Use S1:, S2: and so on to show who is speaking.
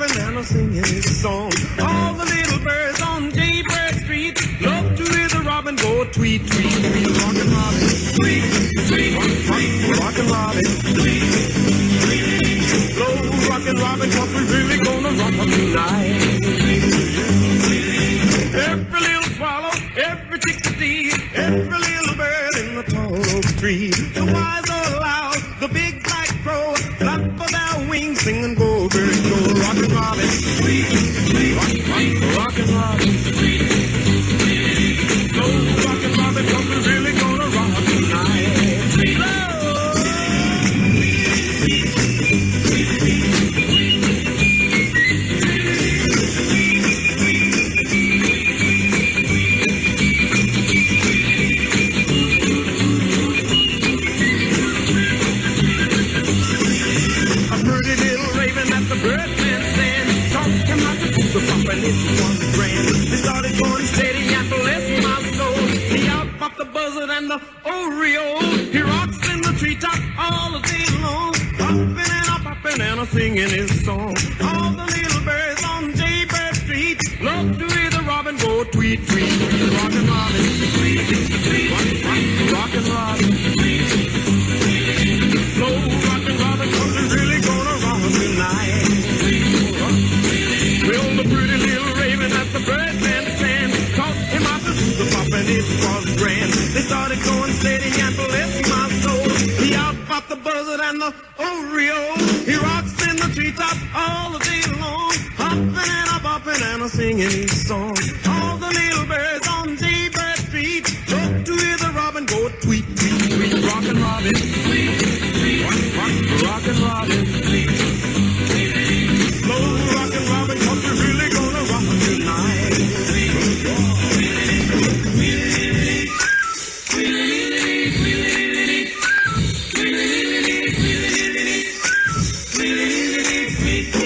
S1: and a singing his song. All the little birds on Jaybird Street love to hear the robin go tweet, tweet, tweet. Rockin' Robin, tweet, tweet, rock, rockin' Robin, tweet, tweet. Blow rockin' Robin, cause we really gonna rock 'em tonight. Every little swallow, every chickadee, every little bird in the tall oak tree. The wise old loud, the big black crow, their wings, sing and go, bird, go, rockin' robin, sweet, rock, rock, rockin' and it was grand. They started going steady and bless my soul. He out popped the buzzard and the oriole. He rocks in the treetop all the day long. Popping and a popping and a singing his song. All the little birds on Jaybird Street love to hear the robin go tweet, tweet, tweet. Rockin' Robin, it was grand. They started going steady and bless my soul. He out popped the buzzard and the oriole. He rocks in the treetop all the day long, hopping and a bopping and a singing his song. All the little birds on Jaybird Street love to hear the robin go tweet, tweet, tweet, rockin' robin, tweet, tweet, rock, rock, rockin' robin, tweet. Take